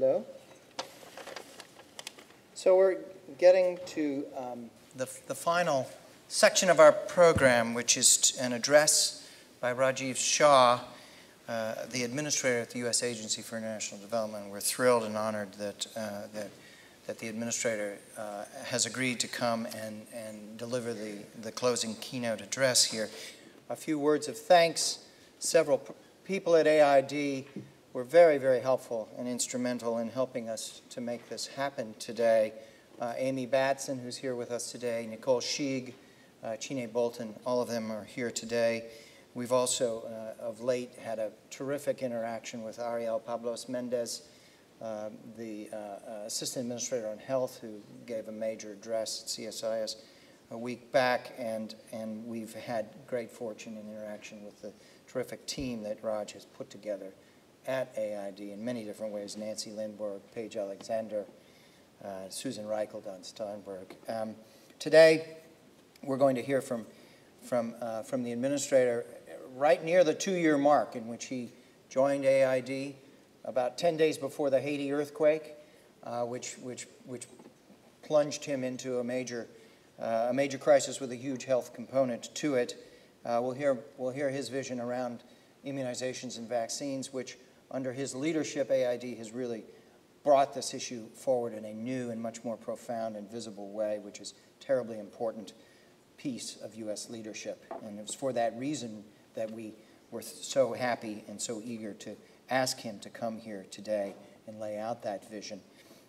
Hello. So we're getting to um, the, the final section of our program, which is an address by Rajiv Shah, uh, the administrator at the U.S. Agency for International Development. We're thrilled and honored that, uh, that, that the administrator uh, has agreed to come and, and deliver the, the closing keynote address here. A few words of thanks. Several people at AID were very, very helpful and instrumental in helping us to make this happen today. Uh, Amy Batson, who's here with us today, Nicole Sheig, uh, Chine Bolton, all of them are here today. We've also, uh, of late, had a terrific interaction with Ariel Pablos Mendez, uh, the uh, uh, Assistant Administrator on Health, who gave a major address at CSIS a week back, and, and we've had great fortune in interaction with the terrific team that Raj has put together at AID in many different ways, Nancy Lindborg, Paige Alexander, uh, Susan Reichle, Don Steinberg. Um, today, we're going to hear from, from, uh, from the administrator right near the two-year mark in which he joined AID about 10 days before the Haiti earthquake, uh, which, which, which plunged him into a major, uh, a major crisis with a huge health component to it. Uh, we'll, hear, we'll hear his vision around immunizations and vaccines, which under his leadership, AID has really brought this issue forward in a new and much more profound and visible way, which is terribly important piece of U.S. leadership. And it was for that reason that we were so happy and so eager to ask him to come here today and lay out that vision.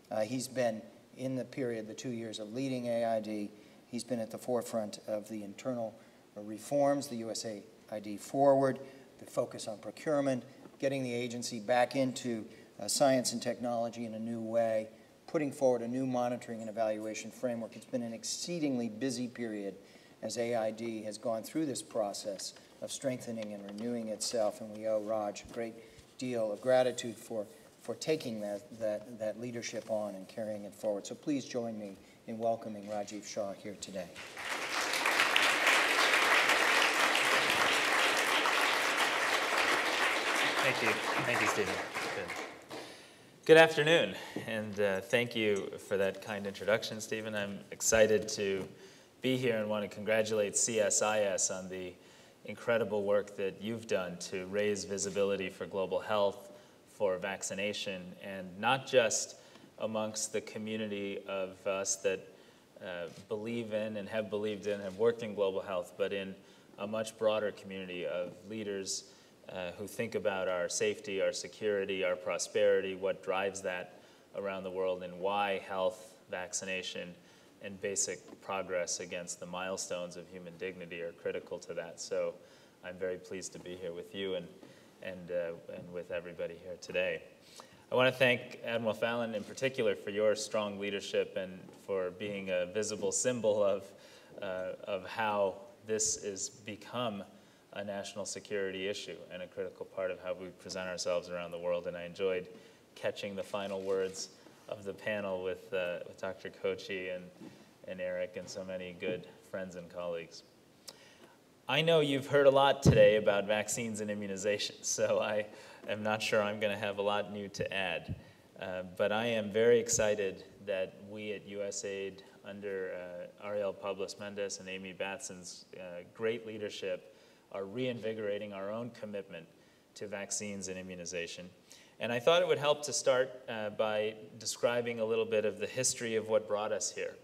Uh, he's been in the period, the two years of leading AID, he's been at the forefront of the internal reforms, the USAID forward, the focus on procurement, getting the agency back into uh, science and technology in a new way, putting forward a new monitoring and evaluation framework. It's been an exceedingly busy period as AID has gone through this process of strengthening and renewing itself, and we owe Raj a great deal of gratitude for, for taking that, that, that leadership on and carrying it forward. So please join me in welcoming Rajiv Shah here today. Thank you. Thank you, Stephen. Good. Good afternoon, and uh, thank you for that kind introduction, Stephen. I'm excited to be here and want to congratulate CSIS on the incredible work that you've done to raise visibility for global health, for vaccination, and not just amongst the community of us that uh, believe in and have believed in, have worked in global health, but in a much broader community of leaders uh, who think about our safety, our security, our prosperity, what drives that around the world, and why health, vaccination, and basic progress against the milestones of human dignity are critical to that. So I'm very pleased to be here with you and, and, uh, and with everybody here today. I want to thank Admiral Fallon in particular for your strong leadership and for being a visible symbol of, uh, of how this has become a national security issue and a critical part of how we present ourselves around the world. And I enjoyed catching the final words of the panel with, uh, with Dr. Kochi and, and Eric and so many good friends and colleagues. I know you've heard a lot today about vaccines and immunizations, so I am not sure I'm going to have a lot new to add. Uh, but I am very excited that we at USAID, under uh, Ariel Pablos Mendez and Amy Batson's uh, great leadership, are reinvigorating our own commitment to vaccines and immunization. And I thought it would help to start uh, by describing a little bit of the history of what brought us here.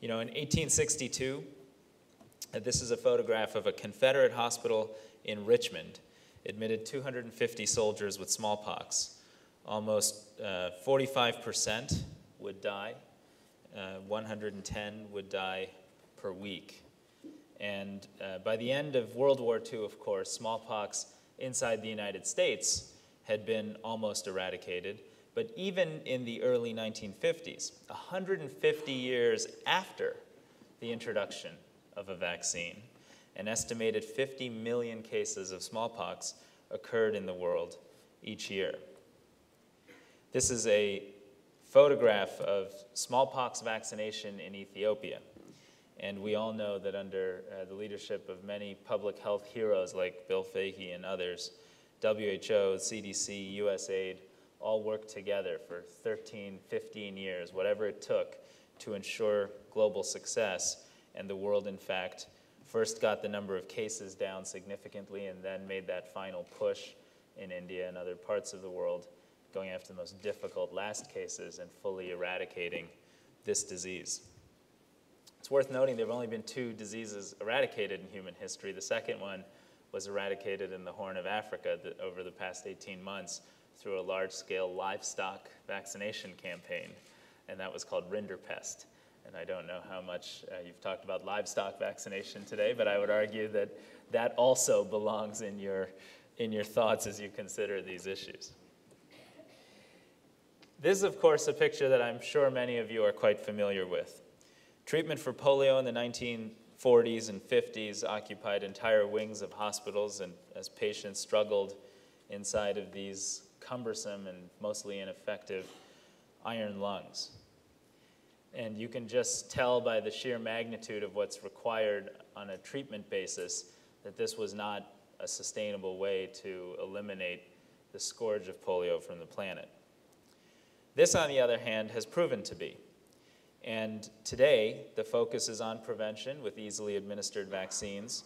You know, in 1862, uh, this is a photograph of a Confederate hospital in Richmond, admitted 250 soldiers with smallpox. Almost 45% uh, would die, uh, 110 would die per week. And uh, by the end of World War II, of course, smallpox inside the United States had been almost eradicated. But even in the early 1950s, 150 years after the introduction of a vaccine, an estimated 50 million cases of smallpox occurred in the world each year. This is a photograph of smallpox vaccination in Ethiopia. And we all know that under uh, the leadership of many public health heroes like Bill Foege and others, WHO, CDC, USAID, all worked together for 13, 15 years, whatever it took to ensure global success. And the world, in fact, first got the number of cases down significantly and then made that final push in India and other parts of the world, going after the most difficult last cases and fully eradicating this disease. It's worth noting there have only been two diseases eradicated in human history. The second one was eradicated in the Horn of Africa over the past 18 months through a large scale livestock vaccination campaign, and that was called Rinderpest. And I don't know how much uh, you've talked about livestock vaccination today, but I would argue that that also belongs in your, in your thoughts as you consider these issues. This is, of course, a picture that I'm sure many of you are quite familiar with. Treatment for polio in the 1940s and 50s occupied entire wings of hospitals, and as patients struggled inside of these cumbersome and mostly ineffective iron lungs. And you can just tell by the sheer magnitude of what's required on a treatment basis that this was not a sustainable way to eliminate the scourge of polio from the planet. This, on the other hand, has proven to be. And today, the focus is on prevention with easily administered vaccines,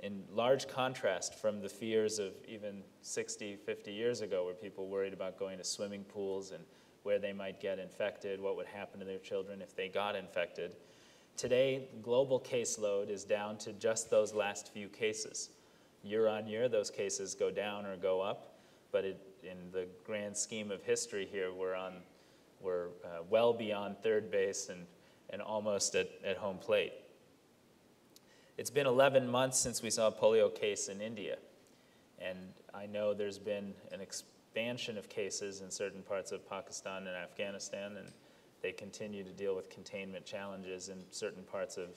in large contrast from the fears of even 60, 50 years ago, where people worried about going to swimming pools and where they might get infected, what would happen to their children if they got infected. Today, global caseload is down to just those last few cases. Year on year, those cases go down or go up, but it, in the grand scheme of history here, we're on we're uh, well beyond third base and, and almost at, at home plate. It's been 11 months since we saw a polio case in India, and I know there's been an expansion of cases in certain parts of Pakistan and Afghanistan, and they continue to deal with containment challenges in certain parts of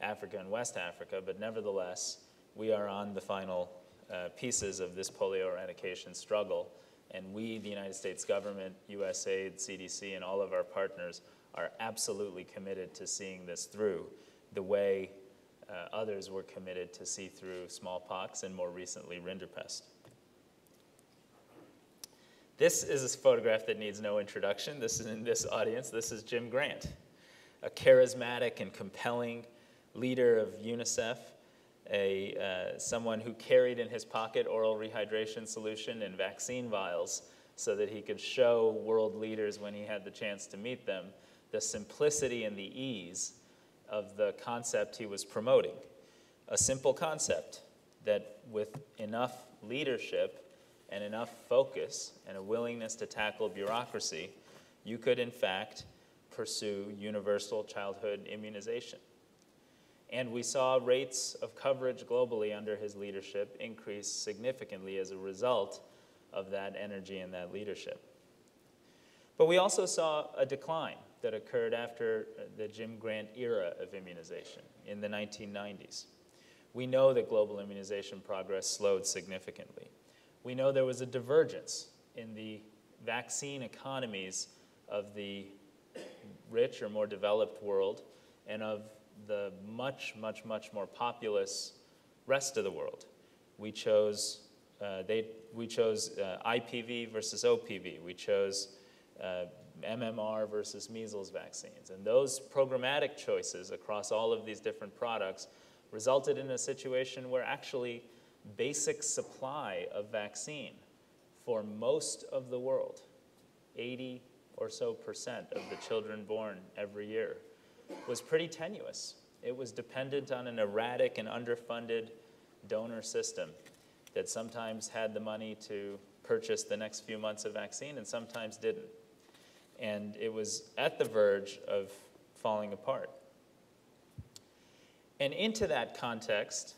Africa and West Africa, but nevertheless, we are on the final uh, pieces of this polio eradication struggle. And we, the United States government, USAID, CDC, and all of our partners are absolutely committed to seeing this through the way uh, others were committed to see through smallpox and more recently rinderpest. This is a photograph that needs no introduction. This is in this audience. This is Jim Grant, a charismatic and compelling leader of UNICEF a, uh, someone who carried in his pocket oral rehydration solution and vaccine vials so that he could show world leaders when he had the chance to meet them the simplicity and the ease of the concept he was promoting. A simple concept that with enough leadership and enough focus and a willingness to tackle bureaucracy, you could in fact pursue universal childhood immunization. And we saw rates of coverage globally under his leadership increase significantly as a result of that energy and that leadership. But we also saw a decline that occurred after the Jim Grant era of immunization in the 1990s. We know that global immunization progress slowed significantly. We know there was a divergence in the vaccine economies of the rich or more developed world and of the much, much, much more populous rest of the world. We chose, uh, they, we chose uh, IPV versus OPV. We chose uh, MMR versus measles vaccines. And those programmatic choices across all of these different products resulted in a situation where actually basic supply of vaccine for most of the world, 80 or so percent of the children born every year, was pretty tenuous. It was dependent on an erratic and underfunded donor system that sometimes had the money to purchase the next few months of vaccine and sometimes didn't. And it was at the verge of falling apart. And into that context,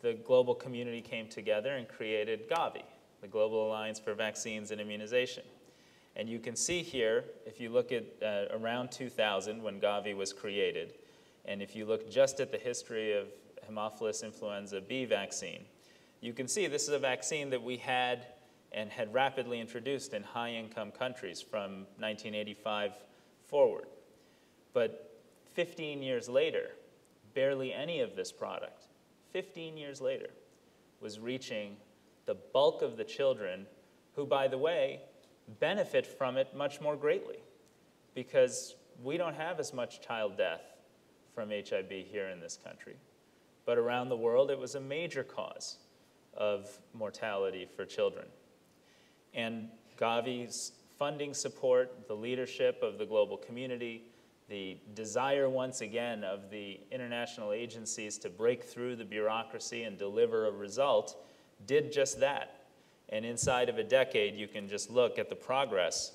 the global community came together and created Gavi, the Global Alliance for Vaccines and Immunization. And you can see here, if you look at uh, around 2000 when Gavi was created, and if you look just at the history of Haemophilus influenza B vaccine, you can see this is a vaccine that we had and had rapidly introduced in high income countries from 1985 forward. But 15 years later, barely any of this product, 15 years later, was reaching the bulk of the children who, by the way, benefit from it much more greatly because we don't have as much child death from Hib here in this country. But around the world, it was a major cause of mortality for children. And Gavi's funding support, the leadership of the global community, the desire once again of the international agencies to break through the bureaucracy and deliver a result did just that. And inside of a decade, you can just look at the progress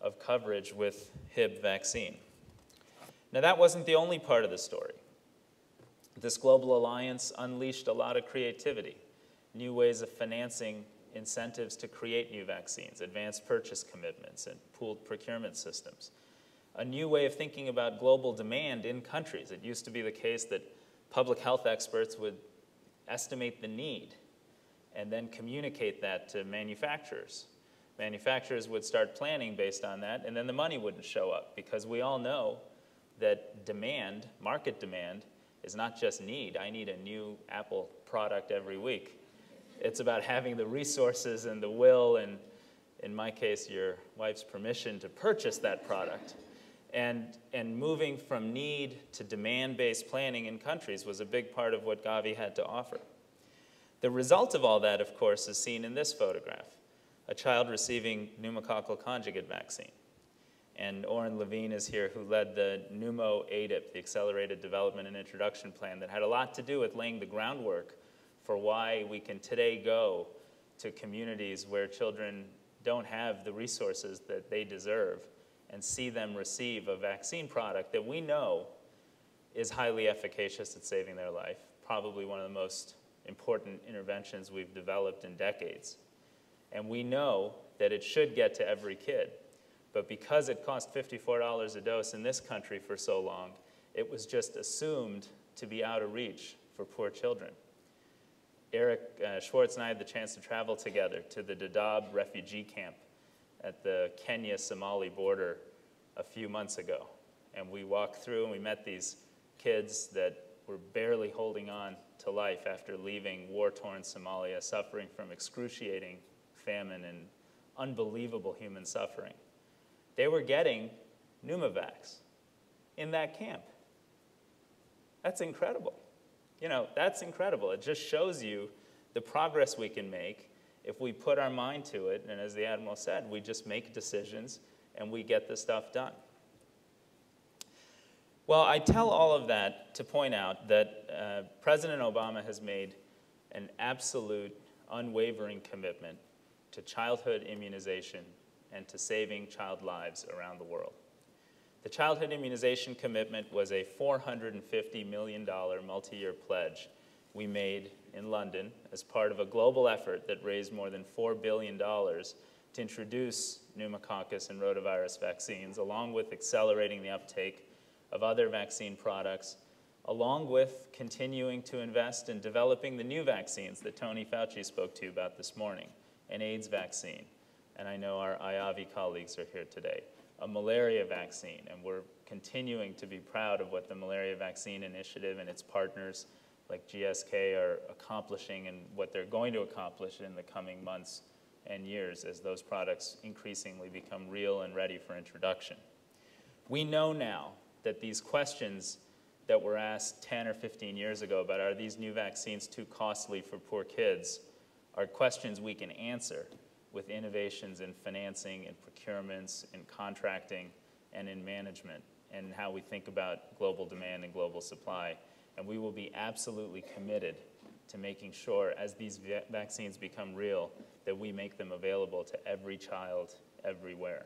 of coverage with Hib vaccine. Now, that wasn't the only part of the story. This global alliance unleashed a lot of creativity, new ways of financing incentives to create new vaccines, advanced purchase commitments, and pooled procurement systems. A new way of thinking about global demand in countries. It used to be the case that public health experts would estimate the need and then communicate that to manufacturers. Manufacturers would start planning based on that, and then the money wouldn't show up because we all know that demand, market demand, is not just need. I need a new Apple product every week. It's about having the resources and the will, and in my case, your wife's permission to purchase that product. And, and moving from need to demand based planning in countries was a big part of what Gavi had to offer. The result of all that, of course, is seen in this photograph a child receiving pneumococcal conjugate vaccine. And Oren Levine is here, who led the PNEUMO ADIP, the Accelerated Development and Introduction Plan, that had a lot to do with laying the groundwork for why we can today go to communities where children don't have the resources that they deserve and see them receive a vaccine product that we know is highly efficacious at saving their life, probably one of the most important interventions we've developed in decades. And we know that it should get to every kid. But because it cost $54 a dose in this country for so long, it was just assumed to be out of reach for poor children. Eric uh, Schwartz and I had the chance to travel together to the Dadaab refugee camp at the Kenya Somali border a few months ago. And we walked through and we met these kids that were barely holding on to life after leaving war torn Somalia, suffering from excruciating famine and unbelievable human suffering. They were getting Pneumovax in that camp. That's incredible. You know, that's incredible. It just shows you the progress we can make if we put our mind to it. And as the Admiral said, we just make decisions and we get the stuff done. Well, I tell all of that to point out that uh, President Obama has made an absolute, unwavering commitment to childhood immunization and to saving child lives around the world. The childhood immunization commitment was a $450 million multi-year pledge we made in London as part of a global effort that raised more than $4 billion to introduce pneumococcus and rotavirus vaccines, along with accelerating the uptake of other vaccine products, along with continuing to invest in developing the new vaccines that Tony Fauci spoke to you about this morning, an AIDS vaccine, and I know our IAVI colleagues are here today, a malaria vaccine, and we're continuing to be proud of what the Malaria Vaccine Initiative and its partners like GSK are accomplishing and what they're going to accomplish in the coming months and years as those products increasingly become real and ready for introduction. We know now that these questions that were asked 10 or 15 years ago about are these new vaccines too costly for poor kids are questions we can answer with innovations in financing and procurements and contracting and in management and how we think about global demand and global supply. And we will be absolutely committed to making sure as these va vaccines become real that we make them available to every child everywhere.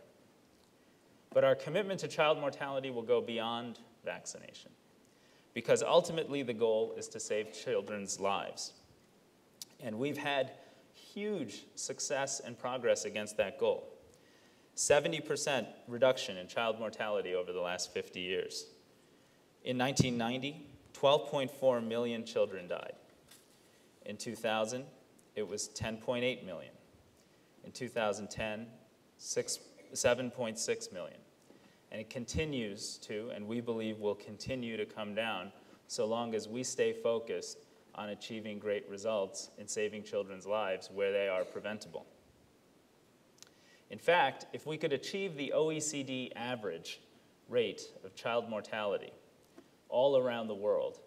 But our commitment to child mortality will go beyond vaccination because ultimately the goal is to save children's lives. And we've had huge success and progress against that goal. 70% reduction in child mortality over the last 50 years. In 1990, 12.4 million children died. In 2000, it was 10.8 million. In 2010, 7.6 million. And it continues to, and we believe will continue to come down so long as we stay focused on achieving great results in saving children's lives where they are preventable. In fact, if we could achieve the OECD average rate of child mortality all around the world,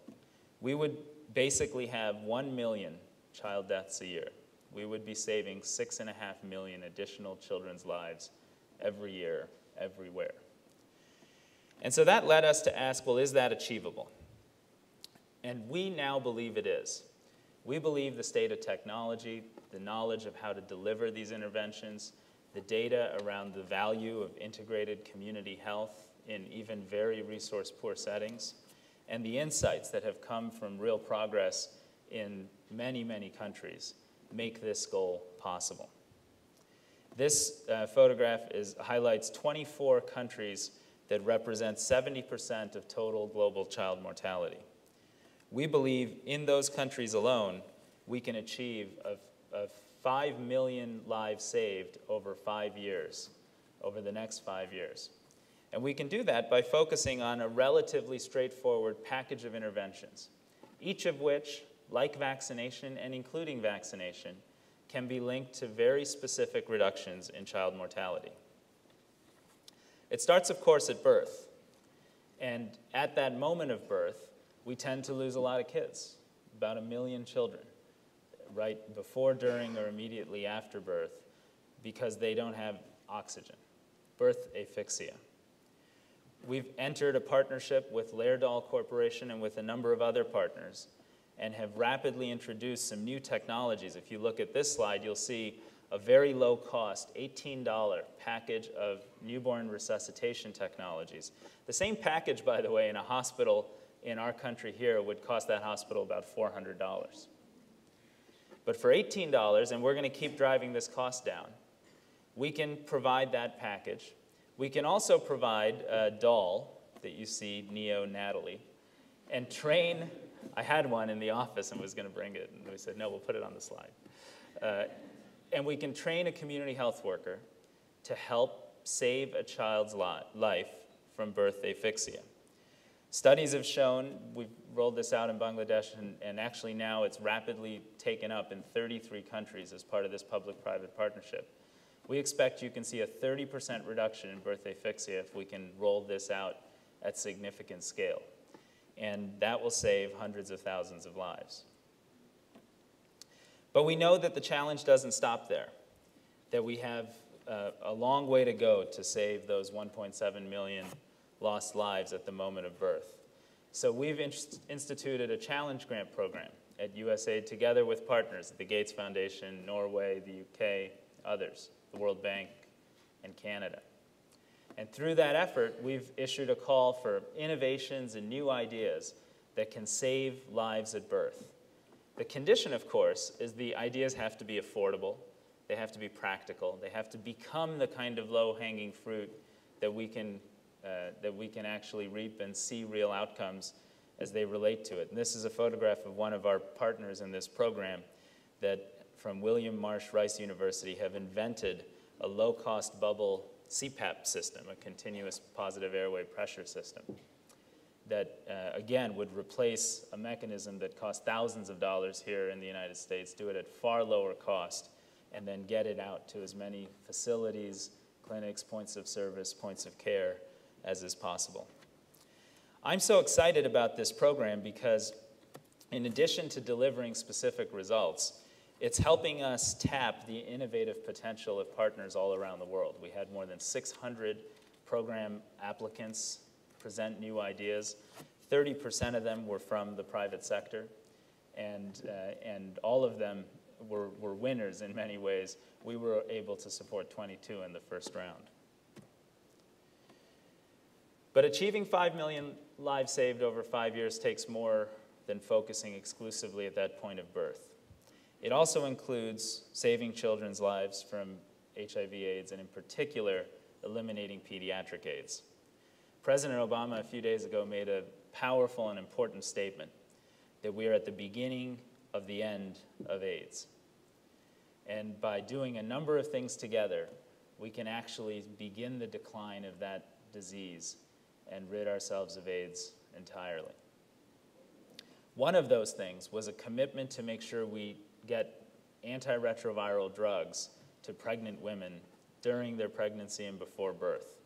we would basically have 1 million child deaths a year. We would be saving 6.5 million additional children's lives every year, everywhere. And so that led us to ask well, is that achievable? And we now believe it is. We believe the state of technology, the knowledge of how to deliver these interventions, the data around the value of integrated community health in even very resource poor settings, and the insights that have come from real progress in many, many countries make this goal possible. This uh, photograph is, highlights 24 countries that represents 70% of total global child mortality. We believe in those countries alone, we can achieve a, a 5 million lives saved over five years, over the next five years. And we can do that by focusing on a relatively straightforward package of interventions, each of which, like vaccination and including vaccination, can be linked to very specific reductions in child mortality. It starts, of course, at birth. And at that moment of birth, we tend to lose a lot of kids, about a million children, right before, during, or immediately after birth, because they don't have oxygen, birth asphyxia. We've entered a partnership with Laerdal Corporation and with a number of other partners and have rapidly introduced some new technologies. If you look at this slide, you'll see a very low cost, $18 package of newborn resuscitation technologies. The same package, by the way, in a hospital in our country here would cost that hospital about $400. But for $18, and we're going to keep driving this cost down, we can provide that package. We can also provide a doll that you see, Neo Natalie, and train. I had one in the office and was going to bring it, and we said, no, we'll put it on the slide. Uh, and we can train a community health worker to help save a child's life from birth asphyxia. Studies have shown, we've rolled this out in Bangladesh, and, and, actually now it's rapidly taken up in 33 countries as part of this public-private partnership. We expect you can see a 30% reduction in birth asphyxia if we can roll this out at significant scale. And that will save hundreds of thousands of lives. But we know that the challenge doesn't stop there, that we have uh, a long way to go to save those 1.7 million lost lives at the moment of birth. So we've instituted a challenge grant program at USAID together with partners, the Gates Foundation, Norway, the UK, others, the World Bank, and Canada. And through that effort, we've issued a call for innovations and new ideas that can save lives at birth. The condition, of course, is the ideas have to be affordable, they have to be practical, they have to become the kind of low-hanging fruit that we can uh, that we can actually reap and see real outcomes as they relate to it. And this is a photograph of one of our partners in this program that from William Marsh Rice University have invented a low-cost bubble CPAP system, a continuous positive airway pressure system that, uh, again, would replace a mechanism that costs thousands of dollars here in the United States, do it at far lower cost, and then get it out to as many facilities, clinics, points of service, points of care as is possible. I'm so excited about this program because in addition to delivering specific results, it's helping us tap the innovative potential of partners all around the world. We had more than 600 program applicants present new ideas. 30% of them were from the private sector, and, uh, and all of them were, were winners in many ways. We were able to support 22 in the first round. But achieving 5 million lives saved over five years takes more than focusing exclusively at that point of birth. It also includes saving children's lives from HIV AIDS and in particular eliminating pediatric AIDS. President Obama a few days ago made a powerful and important statement that we are at the beginning of the end of AIDS. And by doing a number of things together, we can actually begin the decline of that disease and rid ourselves of AIDS entirely. One of those things was a commitment to make sure we get antiretroviral drugs to pregnant women during their pregnancy and before birth.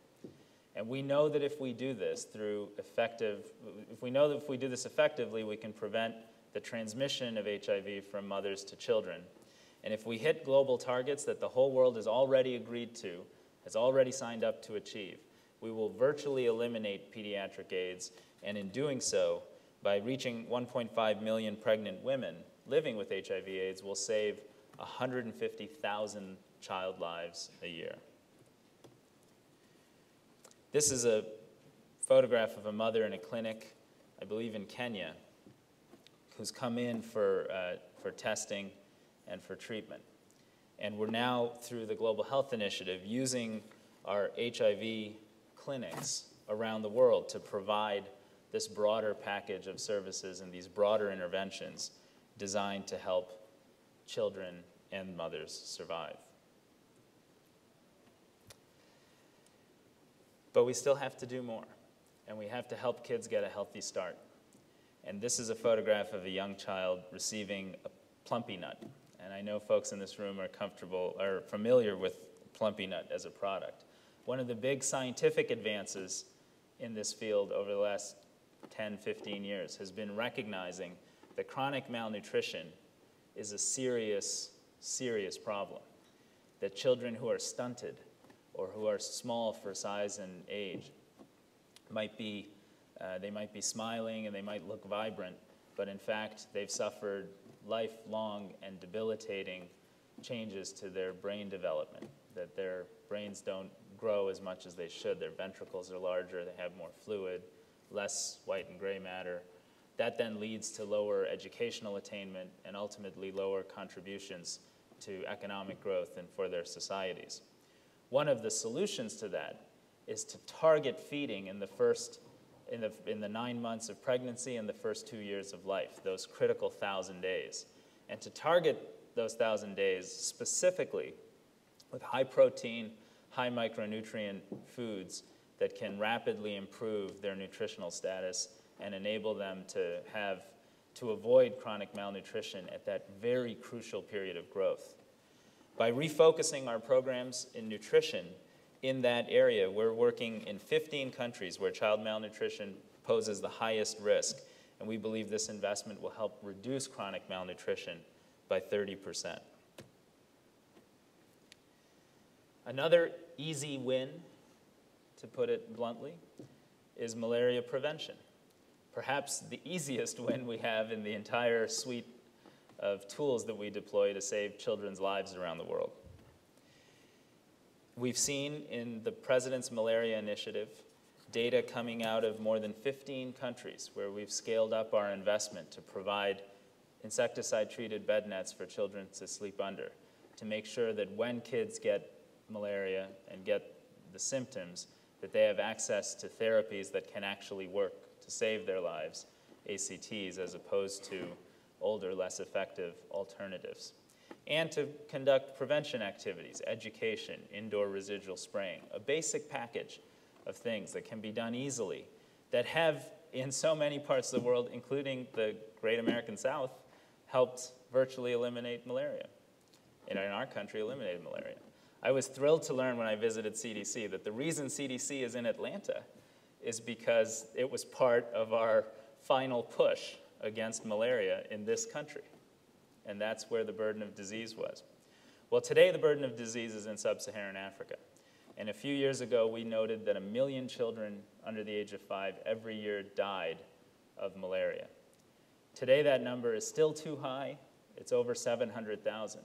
And we know that if we do this through effective, if we know that if we do this effectively, we can prevent the transmission of HIV from mothers to children. And if we hit global targets that the whole world has already agreed to, has already signed up to achieve, we will virtually eliminate pediatric AIDS. And in doing so, by reaching 1.5 million pregnant women living with HIV AIDS, we'll save 150,000 child lives a year. This is a photograph of a mother in a clinic, I believe in Kenya, who's come in for, uh, for testing and for treatment. And we're now, through the Global Health Initiative, using our HIV clinics around the world to provide this broader package of services and these broader interventions designed to help children and mothers survive. But we still have to do more, and we have to help kids get a healthy start. And this is a photograph of a young child receiving a Plumpy'Nut. And I know folks in this room are comfortable or familiar with Plumpy'Nut as a product. One of the big scientific advances in this field over the last 10, 15 years has been recognizing that chronic malnutrition is a serious, serious problem. That children who are stunted or who are small for size and age might be, uh, they might be smiling and they might look vibrant, but in fact, they've suffered lifelong and debilitating changes to their brain development, that their brains don't grow as much as they should. Their ventricles are larger, they have more fluid, less white and gray matter. That then leads to lower educational attainment and ultimately lower contributions to economic growth and for their societies. One of the solutions to that is to target feeding in the first, in the, in the nine months of pregnancy and the first two years of life, those critical thousand days. And to target those thousand days specifically with high protein, high micronutrient foods that can rapidly improve their nutritional status and enable them to have to avoid chronic malnutrition at that very crucial period of growth. By refocusing our programs in nutrition in that area, we're working in 15 countries where child malnutrition poses the highest risk, and we believe this investment will help reduce chronic malnutrition by 30%. Another easy win, to put it bluntly, is malaria prevention. Perhaps the easiest win we have in the entire suite of tools that we deploy to save children's lives around the world. We've seen in the President's Malaria Initiative data coming out of more than 15 countries where we've scaled up our investment to provide insecticide-treated bed nets for children to sleep under, to make sure that when kids get malaria and get the symptoms, that they have access to therapies that can actually work to save their lives, ACTs, as opposed to older, less effective alternatives. And to conduct prevention activities, education, indoor residual spraying, a basic package of things that can be done easily that have, in so many parts of the world, including the great American South, helped virtually eliminate malaria. in our country, eliminated malaria. I was thrilled to learn when I visited CDC that the reason CDC is in Atlanta is because it was part of our final push against malaria in this country. And that's where the burden of disease was. Well, today the burden of disease is in sub-Saharan Africa. And a few years ago, we noted that a million children under the age of five every year died of malaria. Today, that number is still too high. It's over 700,000.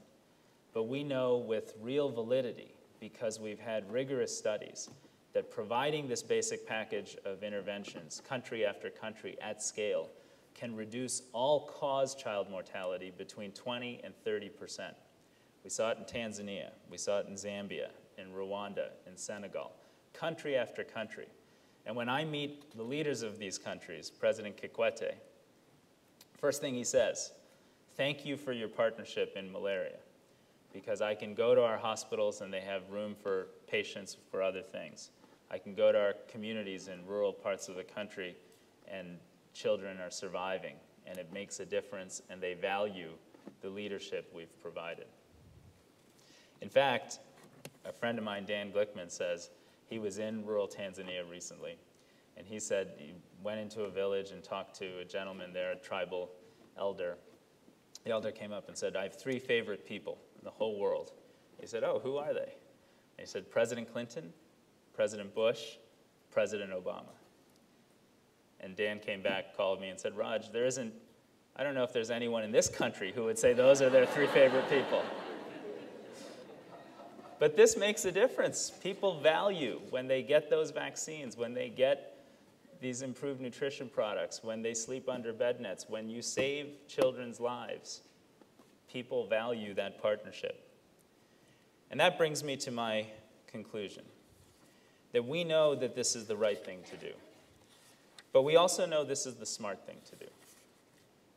But we know with real validity, because we've had rigorous studies, that providing this basic package of interventions, country after country at scale, can reduce all-cause child mortality between 20 and 30 percent. We saw it in Tanzania, we saw it in Zambia, in Rwanda, in Senegal, country after country. And when I meet the leaders of these countries, President Kikwete, first thing he says, thank you for your partnership in malaria because I can go to our hospitals and they have room for patients for other things. I can go to our communities in rural parts of the country and children are surviving and it makes a difference and they value the leadership we've provided. In fact, a friend of mine, Dan Glickman, says he was in rural Tanzania recently, and he said he went into a village and talked to a gentleman there, a tribal elder. The elder came up and said, I have three favorite people in the whole world. He said, Oh, who are they? And he said, President Clinton, President Bush, President Obama. And Dan came back, called me, and said, Raj, there isn't, I don't know if there's anyone in this country who would say those are their three favorite people. But this makes a difference. People value when they get those vaccines, when they get these improved nutrition products, when they sleep under bed nets, when you save children's lives. People value that partnership. And that brings me to my conclusion that we know that this is the right thing to do. But we also know this is the smart thing to do.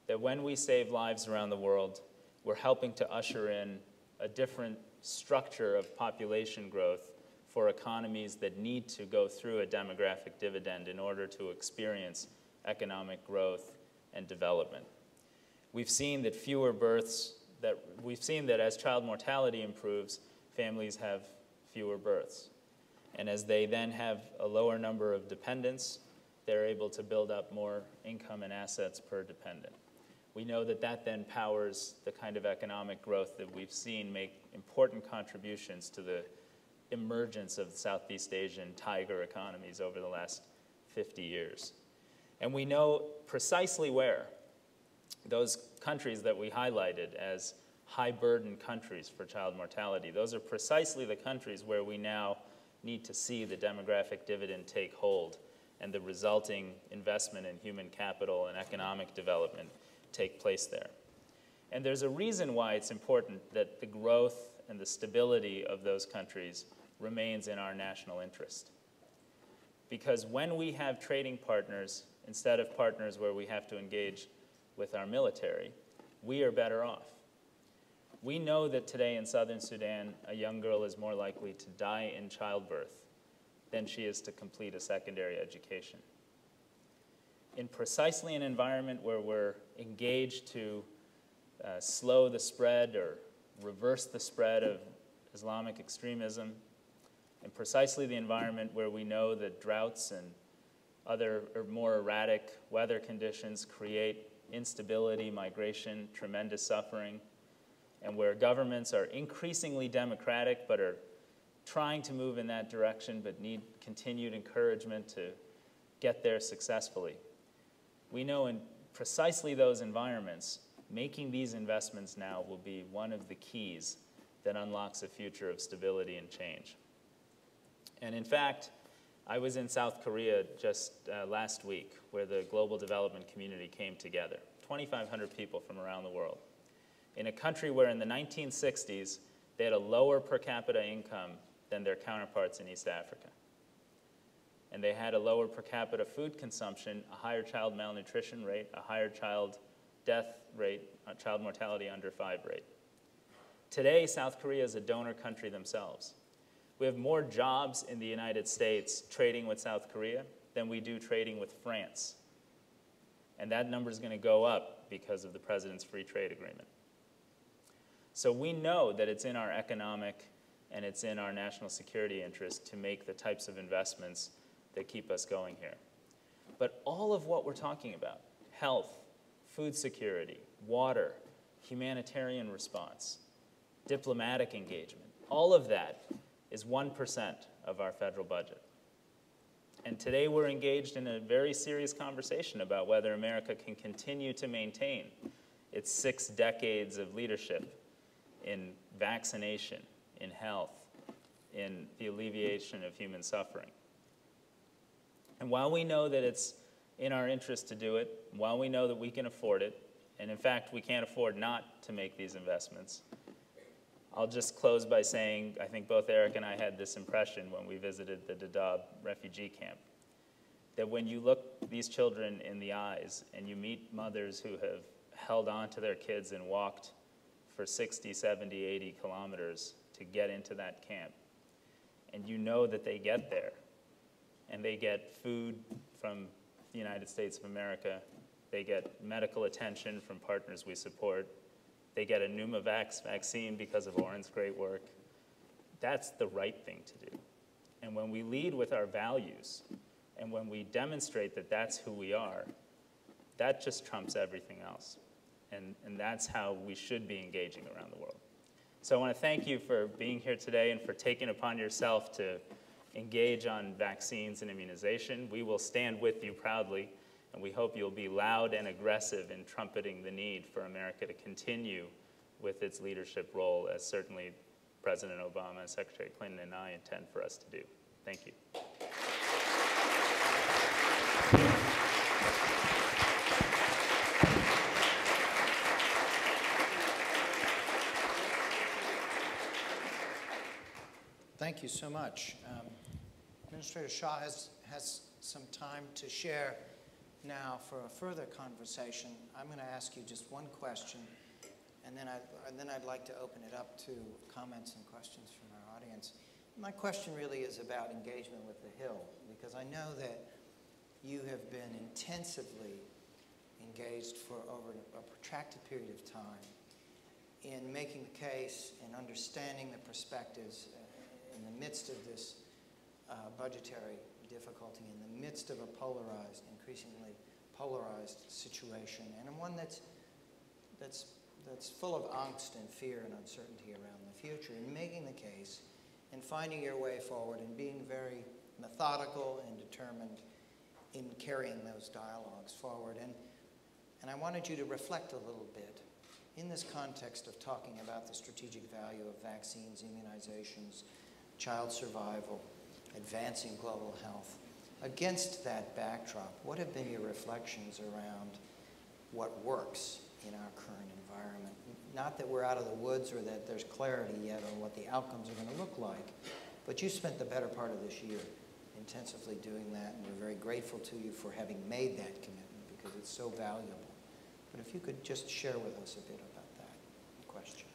That when we save lives around the world, we're helping to usher in a different structure of population growth for economies that need to go through a demographic dividend in order to experience economic growth and development. We've seen that fewer births, that we've seen that as child mortality improves, families have fewer births. And as they then have a lower number of dependents, they're able to build up more income and assets per dependent. We know that that then powers the kind of economic growth that we've seen make important contributions to the emergence of Southeast Asian tiger economies over the last 50 years. And we know precisely where those countries that we highlighted as high burden countries for child mortality, those are precisely the countries where we now need to see the demographic dividend take hold and the resulting investment in human capital and economic development take place there. And there's a reason why it's important that the growth and the stability of those countries remains in our national interest. Because when we have trading partners, instead of partners where we have to engage with our military, we are better off. We know that today in southern Sudan, a young girl is more likely to die in childbirth than she is to complete a secondary education. In precisely an environment where we're engaged to uh, slow the spread or reverse the spread of Islamic extremism, in precisely the environment where we know that droughts and other or more erratic weather conditions create instability, migration, tremendous suffering, and where governments are increasingly democratic but are trying to move in that direction but need continued encouragement to get there successfully. We know in precisely those environments, making these investments now will be one of the keys that unlocks a future of stability and change. And in fact, I was in South Korea just uh, last week where the global development community came together 2,500 people from around the world. In a country where in the 1960s they had a lower per capita income than their counterparts in East Africa. And they had a lower per capita food consumption, a higher child malnutrition rate, a higher child death rate, a child mortality under five rate. Today, South Korea is a donor country themselves. We have more jobs in the United States trading with South Korea than we do trading with France. And that number is going to go up because of the president's free trade agreement. So we know that it's in our economic and it's in our national security interest to make the types of investments that keep us going here. But all of what we're talking about health, food security, water, humanitarian response, diplomatic engagement all of that is 1% of our federal budget. And today we're engaged in a very serious conversation about whether America can continue to maintain its six decades of leadership in vaccination, in health, in the alleviation of human suffering. And while we know that it's in our interest to do it, while we know that we can afford it, and in fact, we can't afford not to make these investments, I'll just close by saying I think both Eric and I had this impression when we visited the Dadaab refugee camp that when you look these children in the eyes and you meet mothers who have held on to their kids and walked for 60, 70, 80 kilometers to get into that camp. And you know that they get there and they get food from the United States of America, they get medical attention from partners we support, they get a pneumovax vaccine because of Oren's great work. that's the right thing to do. And when we lead with our values, and when we demonstrate that that's who we are, that just trumps everything else. And, and that's how we should be engaging around the world. So I want to thank you for being here today and for taking upon yourself to engage on vaccines and immunization. We will stand with you proudly, and we hope you'll be loud and aggressive in trumpeting the need for America to continue with its leadership role, as certainly President Obama, Secretary Clinton, and I intend for us to do. Thank you. Thank you so much. Um, Administrator Shah has, has some time to share now for a further conversation. I'm going to ask you just one question, and then, I, and then I'd like to open it up to comments and questions from our audience. My question really is about engagement with the Hill, because I know that you have been intensively engaged for over a protracted period of time in making the case and understanding the perspectives in the midst of this uh, budgetary difficulty, in the midst of a polarized, increasingly polarized situation, and one that's, that's, that's full of angst and fear and uncertainty around the future, in making the case and finding your way forward and being very methodical and determined in carrying those dialogues forward. And, and I wanted you to reflect a little bit in this context of talking about the strategic value of vaccines, immunizations, child survival, advancing global health. Against that backdrop, what have been your reflections around what works in our current environment? Not that we're out of the woods or that there's clarity yet on what the outcomes are going to look like, but you spent the better part of this year intensively doing that, and we're very grateful to you for having made that commitment because it's so valuable. But if you could just share with us a bit about that question.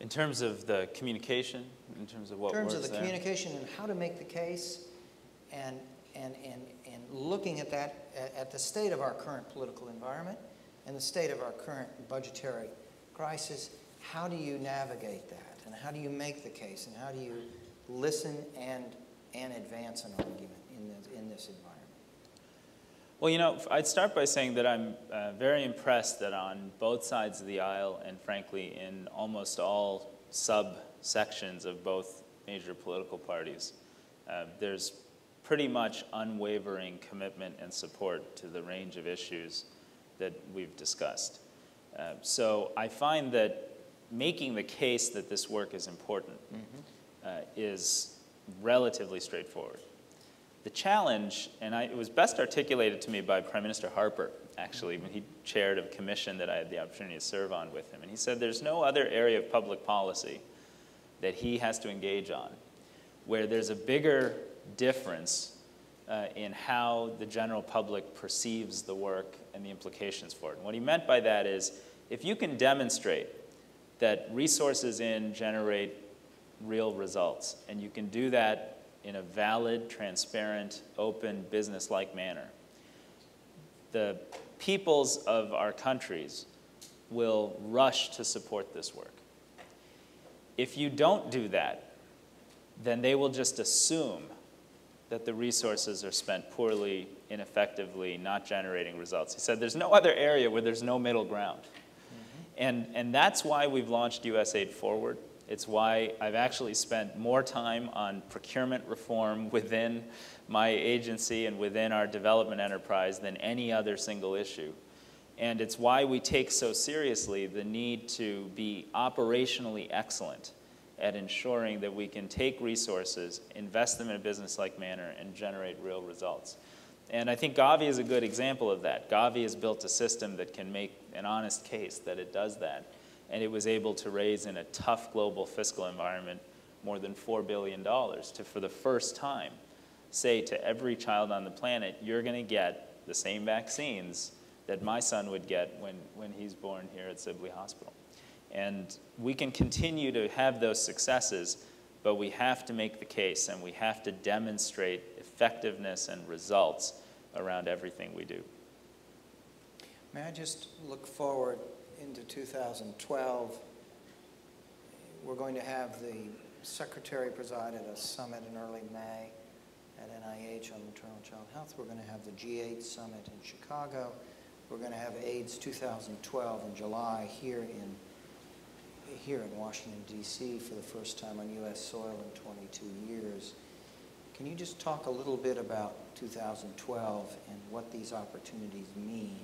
In terms of the communication, in terms of what In terms of the there? communication and how to make the case, and, and, and, and looking at that, at, at the state of our current political environment and the state of our current budgetary crisis, how do you navigate that? And how do you make the case? And how do you listen and, and advance an argument in this, in this environment? Well, you know, I'd start by saying that I'm uh, very impressed that on both sides of the aisle, and frankly, in almost all subsections of both major political parties, uh, there's pretty much unwavering commitment and support to the range of issues that we've discussed. Uh, so I find that making the case that this work is important uh, is relatively straightforward. The challenge, and I, it was best articulated to me by Prime Minister Harper, actually, when he chaired a commission that I had the opportunity to serve on with him. And he said there's no other area of public policy that he has to engage on where there's a bigger difference uh, in how the general public perceives the work and the implications for it. And what he meant by that is if you can demonstrate that resources in generate real results, and you can do that in a valid, transparent, open, business like manner, the peoples of our countries will rush to support this work. If you don't do that, then they will just assume that the resources are spent poorly, ineffectively, not generating results. He said there's no other area where there's no middle ground. Mm-hmm. And, and that's why we've launched USAID Forward. It's why I've actually spent more time on procurement reform within my agency and within our development enterprise than any other single issue. And it's why we take so seriously the need to be operationally excellent at ensuring that we can take resources, invest them in a business-like manner, and generate real results. And I think Gavi is a good example of that. Gavi has built a system that can make an honest case that it does that. And it was able to raise in a tough global fiscal environment more than $4 billion to, for the first time, say to every child on the planet, you're going to get the same vaccines that my son would get when, when he's born here at Sibley Hospital. And we can continue to have those successes, but we have to make the case and we have to demonstrate effectiveness and results around everything we do. May I just look forward into 2012? we're going to have the Secretary preside at a summit in early May at NIH on maternal child health. We're going to have the G8 summit in Chicago. We're going to have AIDS 2012 in July here in here in Washington, D.C. for the first time on U.S. soil in 22 years. Can you just talk a little bit about 2012 and what these opportunities mean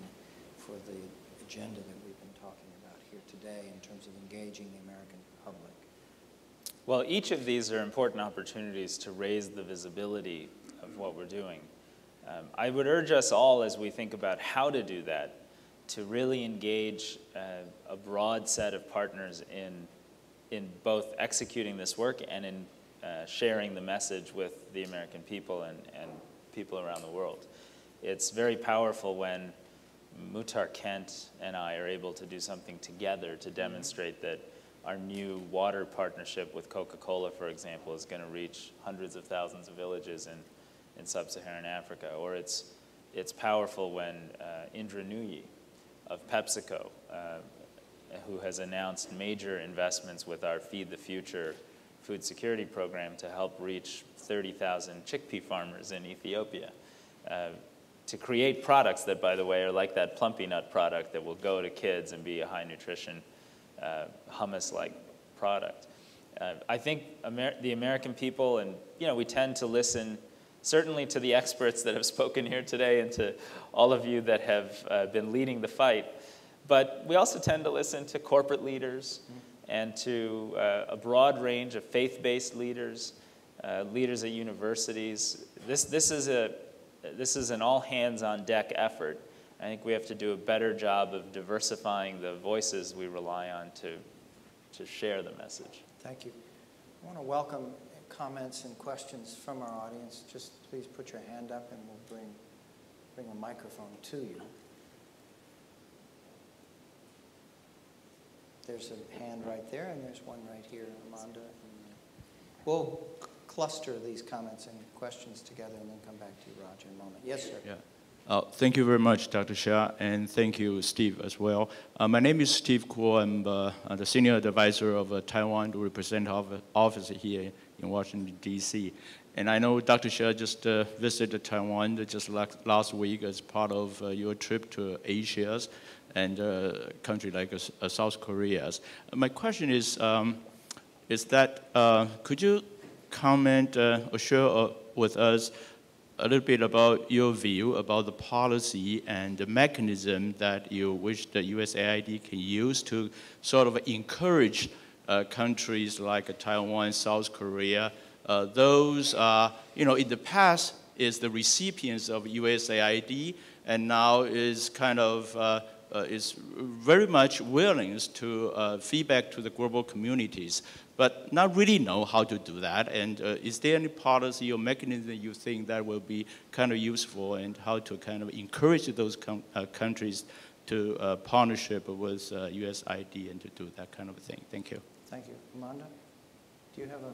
for the agenda that we've been talking about here today in terms of engaging the American public? Well, each of these are important opportunities to raise the visibility of what we're doing. Um, I would urge us all as we think about how to do that to really engage uh, a broad set of partners in, in both executing this work and in uh, sharing the message with the American people and, and people around the world. It's very powerful when Muhtar Kent and I are able to do something together to demonstrate that our new water partnership with Coca-Cola, for example, is going to reach hundreds of thousands of villages in, in sub-Saharan Africa. Or it's, it's powerful when uh, Indra Nooyi of PepsiCo, uh, who has announced major investments with our Feed the Future food security program to help reach 30,000 chickpea farmers in Ethiopia. Uh, to create products that, by the way, are like that Plumpy'Nut product that will go to kids and be a high nutrition uh, hummus-like product. Uh, I think Amer the American people, and you know, we tend to listen certainly to the experts that have spoken here today and to all of you that have uh, been leading the fight. But we also tend to listen to corporate leaders and to uh, a broad range of faith-based leaders, uh, leaders at universities. This, this, is a, this is an all-hands-on-deck effort. I think we have to do a better job of diversifying the voices we rely on to, to share the message. Thank you. I want to welcome comments and questions from our audience, just please put your hand up and we'll bring, bring a microphone to you. There's a hand right there, and there's one right here, Amanda. We'll cluster these comments and questions together and then come back to you, Roger, in a moment. Yes, sir. Yeah. Uh, thank you very much, Dr. Shah, and thank you, Steve, as well. Uh, my name is Steve Kuo. I'm uh, the senior advisor of uh, Taiwan representative office here in Washington, D.C. And I know Dr. Shah just uh, visited Taiwan just last week as part of uh, your trip to Asia and a country like South Korea. My question is, um, is that could you comment or share with us a little bit about your view about the policy and the mechanism that you wish the USAID can use to sort of encourage uh, countries like Taiwan, South Korea, uh, those, uh, you know, in the past is the recipients of USAID and now is kind of uh, uh, is very much willing to uh, feedback to the global communities, but not really know how to do that. And uh, is there any policy or mechanism you think that will be kind of useful and how to kind of encourage those uh, countries to uh, partnership with uh, USID and to do that kind of thing? Thank you. Thank you. Amanda, do you have a,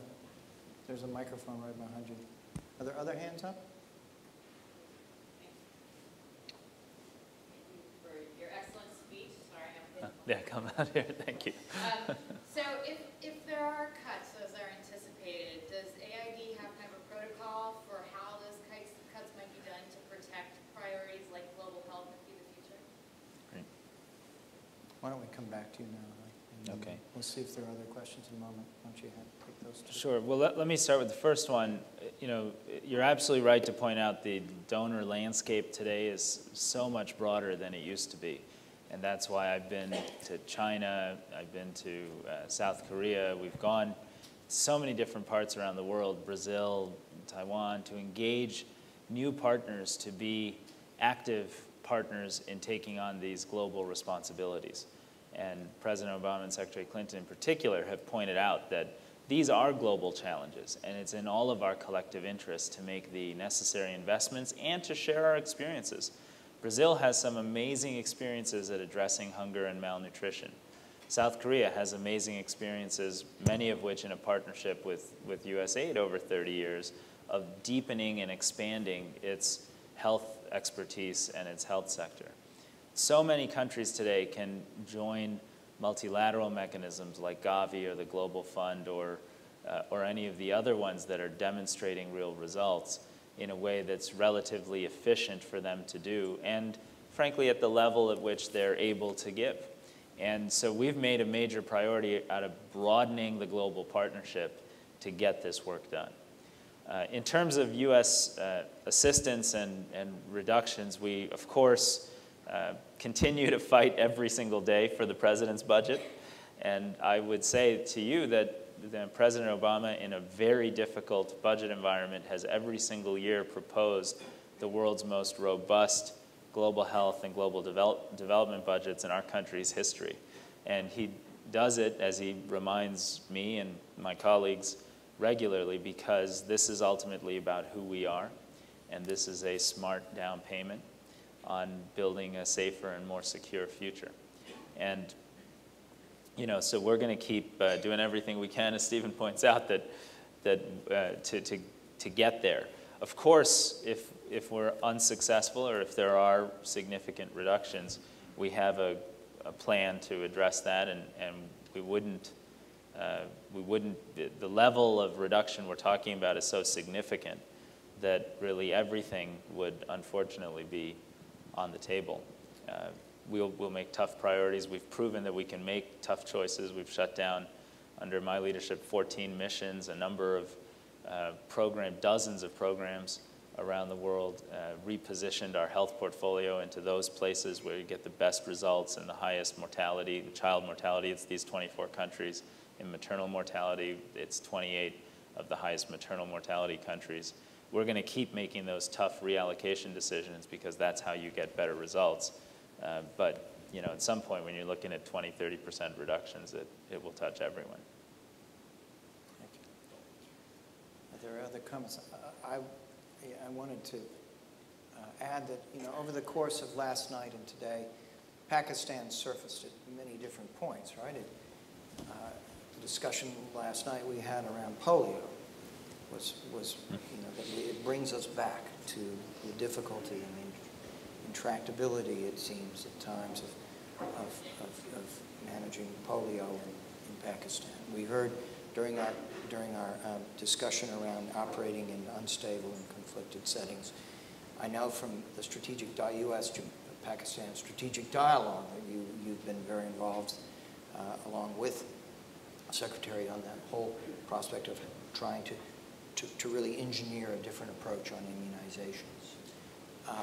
there's a microphone right behind you. Are there other hands up? Yeah, come out here. Thank you. Um, so if, if there are cuts as are anticipated, does AID have kind of a protocol for how those cuts, cuts might be done to protect priorities like global health and Feed the Future? Great. Why don't we come back to you now? Okay. We'll see if there are other questions in a moment. Why don't you have, take those two? Sure. Well, let, let me start with the first one. You know, you're absolutely right to point out the donor landscape today is so much broader than it used to be. And that's why I've been to China, I've been to uh, South Korea. We've gone so many different parts around the world, Brazil, Taiwan, to engage new partners to be active partners in taking on these global responsibilities and President Obama and Secretary Clinton in particular have pointed out that these are global challenges, and it's in all of our collective interest to make the necessary investments and to share our experiences. Brazil has some amazing experiences at addressing hunger and malnutrition. South Korea has amazing experiences, many of which in a partnership with, with USAID over 30 years, of deepening and expanding its health expertise and its health sector so many countries today can join multilateral mechanisms like Gavi or the Global Fund or, uh, or any of the other ones that are demonstrating real results in a way that's relatively efficient for them to do and frankly at the level at which they're able to give. And so we've made a major priority out of broadening the global partnership to get this work done. Uh, in terms of U.S. Uh, assistance and, and reductions, we, of course, uh, continue to fight every single day for the president's budget. And I would say to you that President Obama, in a very difficult budget environment, has every single year proposed the world's most robust global health and global develop, development budgets in our country's history. And he does it, as he reminds me and my colleagues regularly, because this is ultimately about who we are, and this is a smart down payment on building a safer and more secure future. And you know, so we're going to keep uh, doing everything we can, as Stephen points out, that, that uh, to, to, to get there. Of course, if, if we're unsuccessful or if there are significant reductions, we have a, a plan to address that, and, and we wouldn't, uh, we wouldn't, the level of reduction we're talking about is so significant that really everything would unfortunately be on the table. We'll, we'll make tough priorities. We've proven that we can make tough choices. We've shut down, under my leadership, 14 missions, a number of uh, program, dozens of programs around the world, uh, repositioned our health portfolio into those places where you get the best results and the highest mortality, child mortality, it's these 24 countries. In maternal mortality, it's 28 of the highest maternal mortality countries we're going to keep making those tough reallocation decisions because that's how you get better results. Uh, but you know, at some point when you're looking at 20, 30% reductions, it, it will touch everyone. Thank you. Are there other comments? I, I wanted to uh, add that, you know, over the course of last night and today, Pakistan surfaced at many different points, right? It, uh, the discussion last night we had around polio was, was you know, it brings us back to the difficulty and the intractability, it seems, at times of, of, of, of managing polio in, in, Pakistan. We heard during our, during our um, discussion around operating in unstable and conflicted settings, I know from the strategic U.S. To Pakistan strategic dialogue that you, you've been very involved uh, along with Secretary on that whole prospect of trying to to, to really engineer a different approach on immunizations. Um,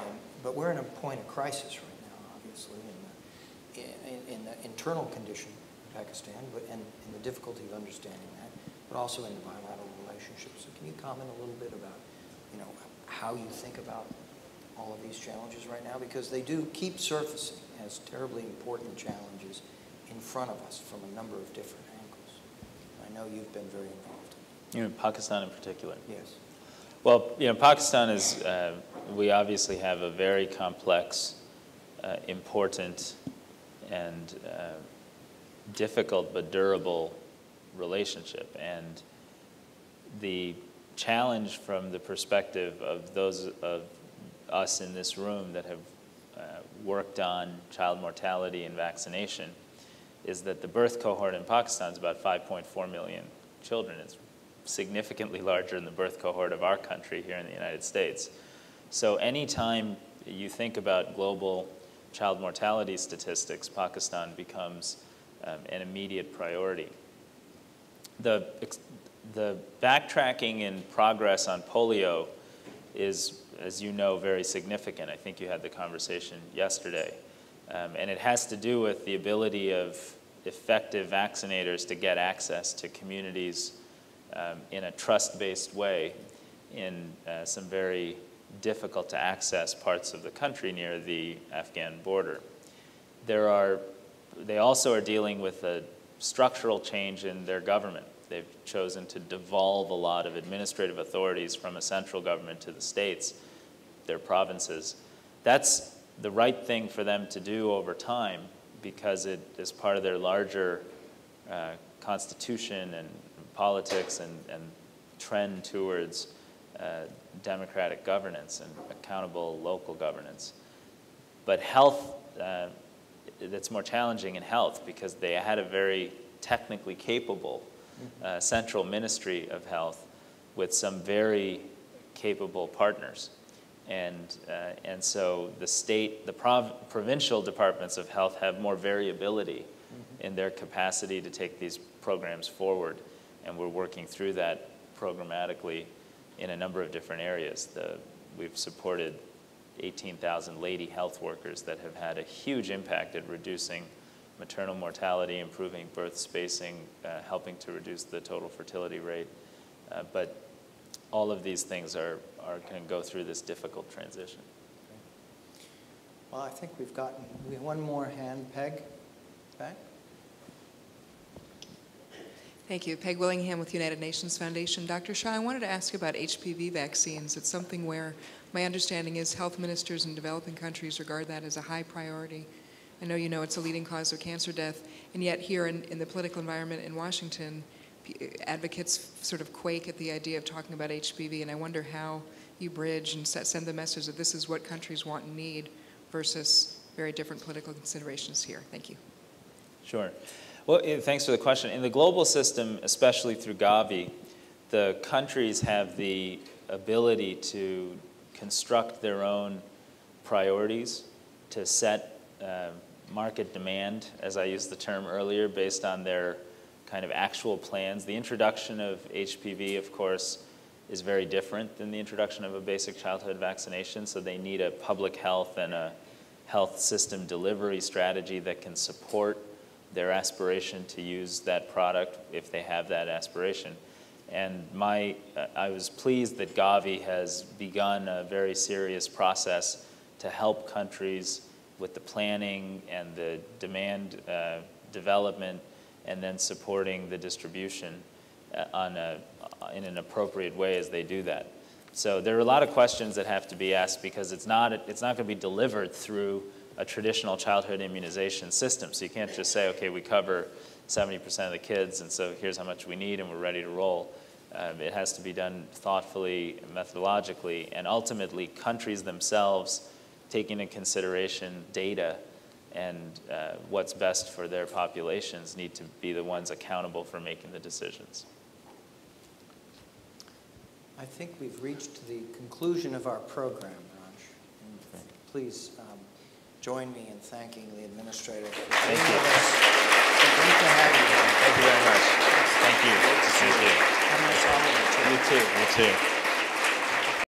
but we're in a point of crisis right now, obviously, in the, in, in the internal condition of Pakistan, but and, and the difficulty of understanding that, but also in the bilateral relationships. So can you comment a little bit about, you know, how you think about all of these challenges right now? Because they do keep surfacing as terribly important challenges in front of us from a number of different angles. I know you've been very involved. You know, Pakistan in particular? Yes. Well, you know, Pakistan is, uh, we obviously have a very complex, uh, important, and uh, difficult but durable relationship. And the challenge from the perspective of those of us in this room that have uh, worked on child mortality and vaccination is that the birth cohort in Pakistan is about 5.4 million children. It's significantly larger than the birth cohort of our country here in the United States. So anytime you think about global child mortality statistics, Pakistan becomes um, an immediate priority. The, the backtracking in progress on polio is, as you know, very significant. I think you had the conversation yesterday. Um, and it has to do with the ability of effective vaccinators to get access to communities um, in a trust-based way in uh, some very difficult to access parts of the country near the Afghan border. There are, they also are dealing with a structural change in their government. They've chosen to devolve a lot of administrative authorities from a central government to the states, their provinces. That's the right thing for them to do over time because it is part of their larger uh, constitution and politics and, and trend towards uh, democratic governance and accountable local governance. But health uh, that's more challenging in health because they had a very technically capable uh, central ministry of health with some very capable partners. And, uh, and so the state, the prov- provincial departments of health have more variability in their capacity to take these programs forward. And we're working through that programmatically in a number of different areas. The, we've supported 18,000 lady health workers that have had a huge impact at reducing maternal mortality, improving birth spacing, uh, helping to reduce the total fertility rate. Uh, but all of these things are, are going to go through this difficult transition. Well, I think we've gotten, we one more hand, Peg, back. Thank you. Peg Willingham with United Nations Foundation. Dr. Shah, I wanted to ask you about HPV vaccines. It's something where my understanding is health ministers in developing countries regard that as a high priority. I know you know it's a leading cause of cancer death, and yet here in, in the political environment in Washington, advocates sort of quake at the idea of talking about HPV, and I wonder how you bridge and set, send the message that this is what countries want and need versus very different political considerations here. Thank you. Sure. Well, eh, thanks for the question. In the global system, especially through Gavi, the countries have the ability to construct their own priorities, to set uh, market demand, as I used the term earlier, based on their kind of actual plans. The introduction of HPV, of course, is very different than the introduction of a basic childhood vaccination, so they need a public health and a health system delivery strategy that can support their aspiration to use that product if they have that aspiration. And my, uh, I was pleased that Gavi has begun a very serious process to help countries with the planning and the demand uh, development and then supporting the distribution uh, on a, in an appropriate way as they do that. So there are a lot of questions that have to be asked because it's not, it's not going to be delivered through a traditional childhood immunization system. So you can't just say, okay, we cover 70% of the kids, and so here's how much we need, and we're ready to roll. Um, it has to be done thoughtfully, methodologically, and ultimately, countries themselves taking into consideration data and uh, what's best for their populations need to be the ones accountable for making the decisions. I think we've reached the conclusion of our program, Raj. And please um, join me in thanking the administrator for Thank being you. with us. It's great to have you. Thank you very much. Thank you. Great to see Thank you. you. Have a nice holiday, too. You too. You too.